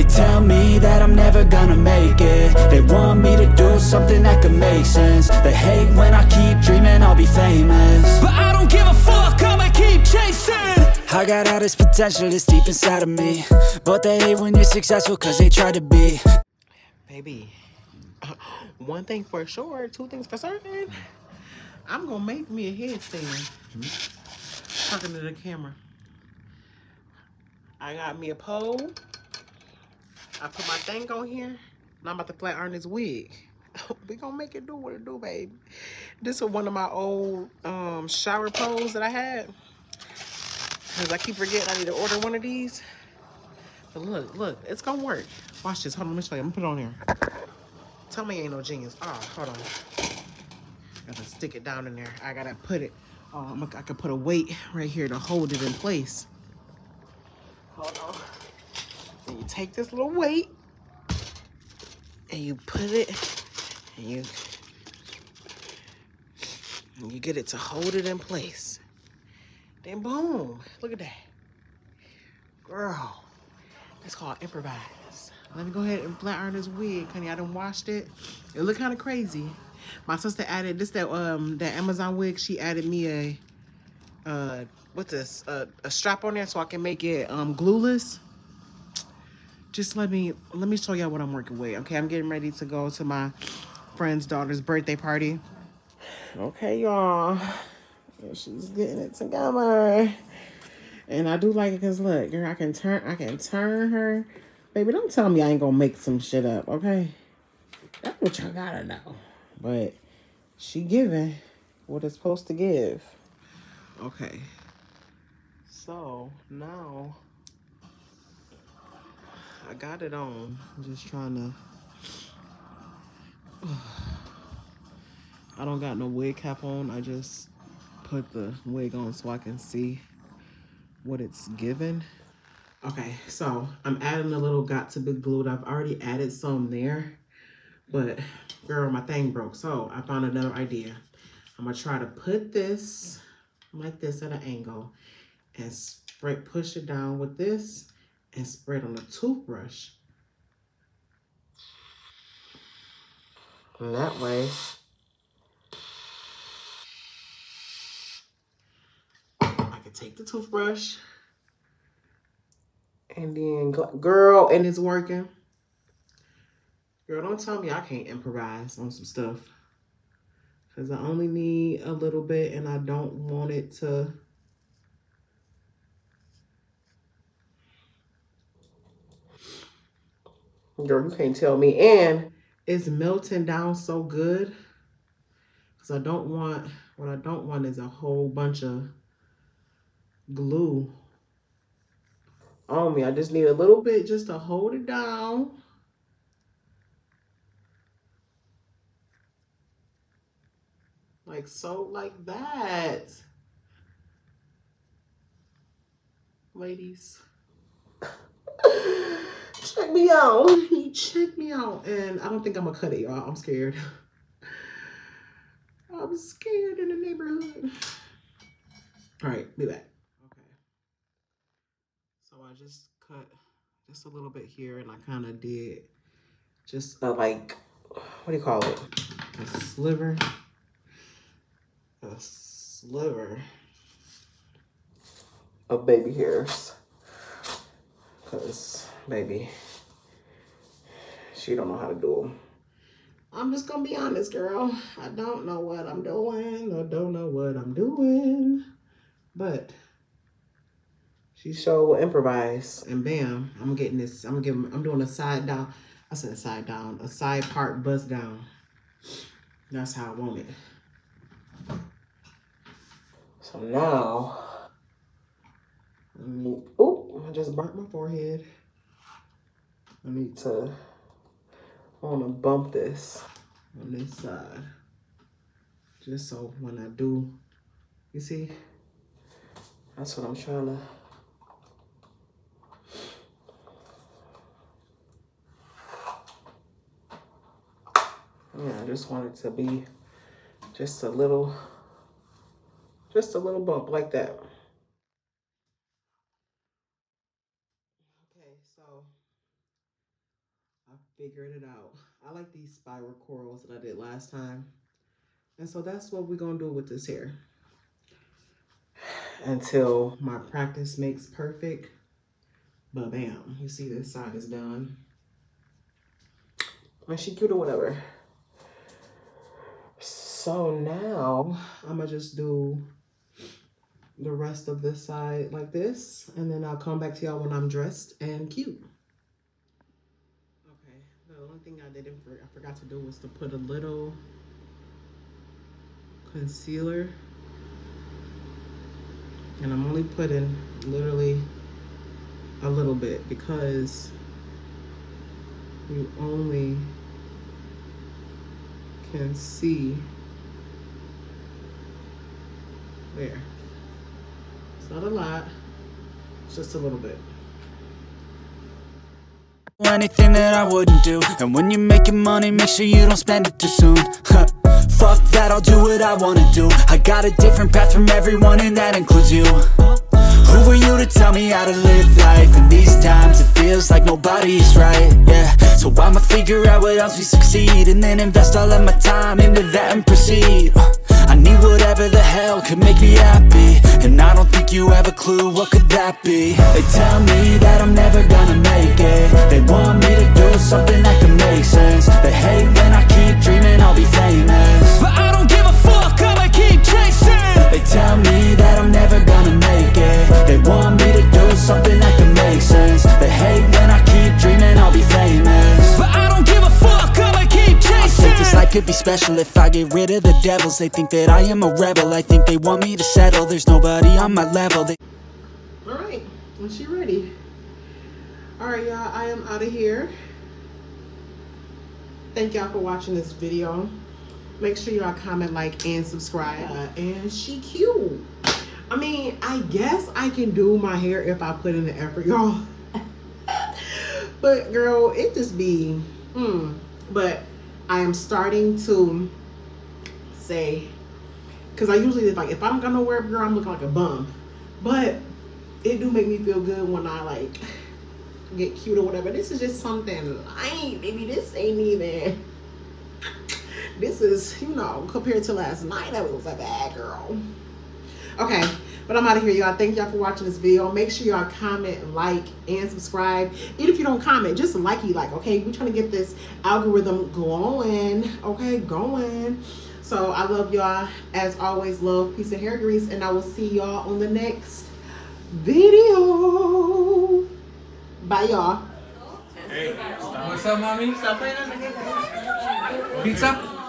They tell me that I'm never gonna make it They want me to do something that could make sense They hate when I keep dreaming I'll be famous But I don't give a fuck, I'ma keep chasing I got all this potential that's deep inside of me But they hate when you're successful cause they try to be Baby, one thing for sure, two things for certain. I'm gonna make me a headstand. Talking to the camera. I got me a pole. I put my thing on here. And I'm about to flat iron this wig. we gonna make it do what it do, baby. This is one of my old um, shower poles that I had. Cause I keep forgetting I need to order one of these. But look, look, it's gonna work. Watch this. Hold on, let me show you. I'm gonna put it on here. Tell me ain't no genius. Oh, hold on. Gotta stick it down in there. I gotta put it. Um, I could put a weight right here to hold it in place. Hold on. Take this little weight and you put it and you and you get it to hold it in place. Then boom, look at that. Girl, it's called improvise. Let me go ahead and flat iron this wig, honey. I done washed it. It look kind of crazy. My sister added this that um that Amazon wig. She added me a uh what's this a strap on there so I can make it um glueless. Just let me let me show y'all what I'm working with. Okay, I'm getting ready to go to my friend's daughter's birthday party. Okay, y'all. She's getting it together. And I do like it because look, girl, I can turn I can turn her. Baby, don't tell me I ain't gonna make some shit up, okay? That's what y'all gotta know. But she giving what it's supposed to give. Okay. So now I got it on. I'm just trying to I don't got no wig cap on. I just put the wig on so I can see what it's given. Okay, so I'm adding a little Got2b Glued. I've already added some there, but girl, my thing broke. So I found another idea. I'm gonna try to put this like this at an angle and spread, push it down with this and spread on a toothbrush. And that way, I can take the toothbrush and then, girl, and it's working. Girl, don't tell me I can't improvise on some stuff. Because I only need a little bit and I don't want it to... Girl, you can't tell me. And it's melting down so good. Because I don't want... What I don't want is a whole bunch of glue on me. I just need a little bit just to hold it down. Like so, like that. Ladies. Check me out. check me out. And I don't think I'm going to cut it, y'all. I'm scared. I'm scared in the neighborhood. All right, be back. Okay. So I just cut just a little bit here and I kind of did just a like, what do you call it? A sliver. A sliver of baby hairs. Because, baby, she don't know how to do them. I'm just going to be honest, girl. I don't know what I'm doing. I don't know what I'm doing. But she sure will improvise. And bam, I'm getting this. I'm giving. I'm doing a side down. I said a side down. A side part bust down. That's how I want it. So now, oh, I just burnt my forehead. I need to, I want to bump this on this side. Just so when I do, you see, that's what I'm trying to yeah, I just want it to be just a little, just a little bump like that. Okay, so I figured it out. I like these spiral corals that I did last time. And so that's what we're going to do with this hair. Until my practice makes perfect. But bam, you see this side is done. And she cute or whatever. So now I'm gonna just do the rest of this side like this. And then I'll come back to y'all when I'm dressed and cute. Okay, the only thing I didn't, I forgot to do was to put a little concealer. And I'm only putting literally a little bit because you only can see there. Not a lot, just a little bit. Anything that I wouldn't do. And when you're making money, make sure you don't spend it too soon. Fuck that, I'll do what I wanna do. I got a different path from everyone and that includes you. Who are you to tell me how to live life? In these times it feels like nobody's right, yeah. So I'ma figure out what else we succeed And then invest all of my time into that and proceed I need whatever the hell could make me happy. And I don't think you have a clue what could that be. They tell me that I'm never gonna make could be special if I get rid of the devils They think that I am a rebel I think they want me to settle There's nobody on my level they All right, when she ready. All right, y'all, I am out of here. Thank y'all for watching this video. Make sure y'all comment, like, and subscribe. Uh, and she cute. I mean, I guess I can do my hair if I put in the effort, y'all. but girl, it just be, mm. But I am starting to say, because I usually like if I'm gonna wear a girl, I'm looking like a bum. But it do make me feel good when I like get cute or whatever. This is just something light, baby. This ain't even. This is, you know, compared to last night, I was a bad girl. Okay, but I'm out of here, y'all. Thank y'all for watching this video. Make sure y'all comment, like, and subscribe. Even if you don't comment, just like you like, okay? We're trying to get this algorithm going, okay? Going. So I love y'all. As always, love, peace, and hair grease. And I will see y'all on the next video. Bye, y'all. Hey, what's up, mommy? Stop playing on the Pizza?